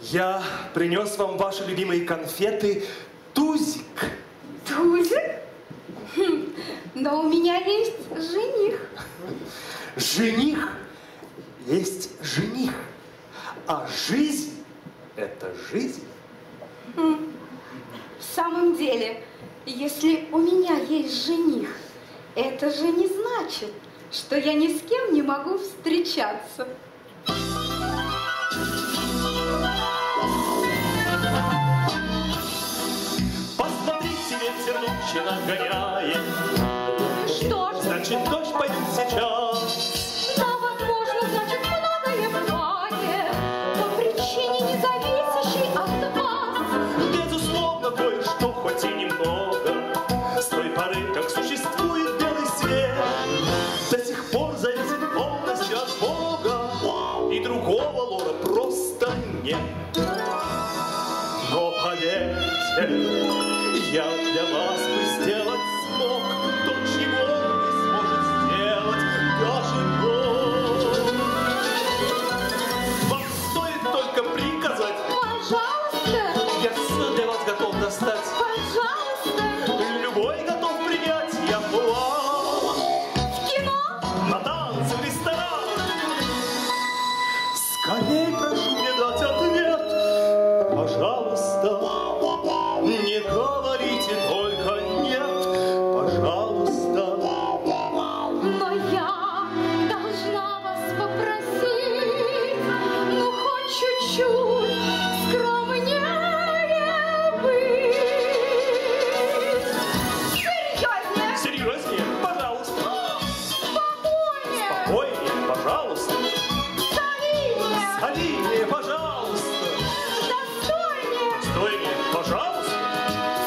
Я принес вам ваши любимые конфеты Тузик. Тузик? Хм, но у меня есть жених. Жених есть жених, а жизнь – это жизнь. В самом деле, если у меня есть жених, это же не значит, что я ни с кем не могу встречаться. Ветер ночи нагоняет. Что ж, Значит, дождь пойдет сейчас. да, возможно, значит, многое бывает по причине, не зависящей от вас. Безусловно, кое-что, хоть и немного, С той поры, как существует белый свет, До сих пор зависит полностью от Бога, И другого лора просто нет. Но поверьте, я для вас пожалуйста, пожалуйста. Солиднее, Солиднее, пожалуйста. Достойнее, Стойнее, пожалуйста.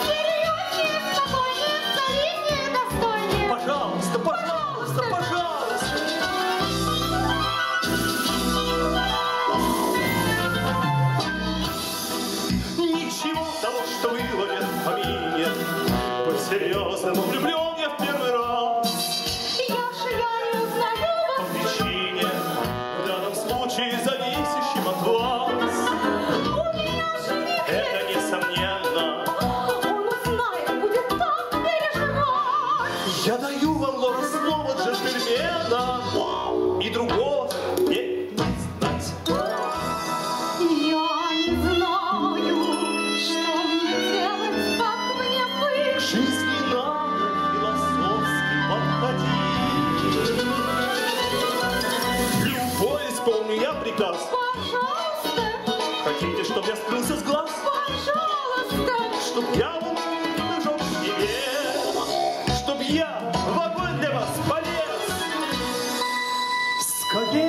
Серьезнее, спокойнее, солиднее, достойнее. Пожалуйста, пожалуйста, пожалуйста. Ничего того, что выловят в помине По-серьезному влюблен я с глаз. Пожалуйста! Чтоб я был нужен тебе, Чтоб я в огонь для вас полез. Скорее!